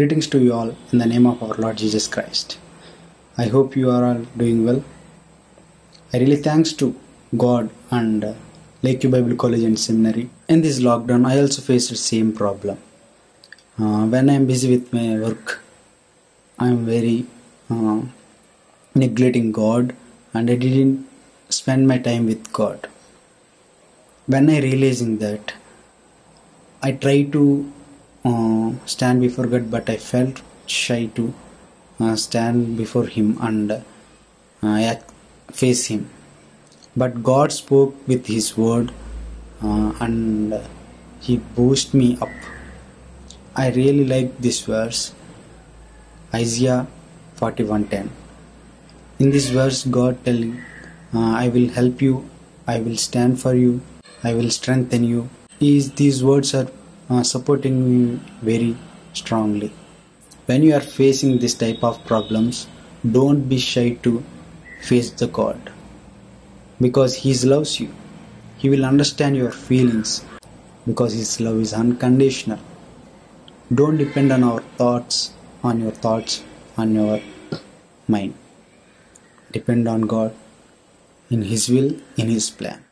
Greetings to you all in the name of our Lord Jesus Christ. I hope you are all doing well. I really thanks to God and Lakeview Bible College and Seminary. In this lockdown, I also faced the same problem. Uh, when I am busy with my work, I am very uh, neglecting God and I didn't spend my time with God. When I realizing that, I try to uh, stand before God, but I felt shy to uh, stand before Him and uh, face Him. But God spoke with His word uh, and He boosted me up. I really like this verse, Isaiah 41:10. In this verse, God telling, uh, "I will help you, I will stand for you, I will strengthen you." Is these words are uh, supporting me very strongly. When you are facing this type of problems, don't be shy to face the God because He loves you. He will understand your feelings because His love is unconditional. Don't depend on our thoughts, on your thoughts, on your mind. Depend on God in His will, in His plan.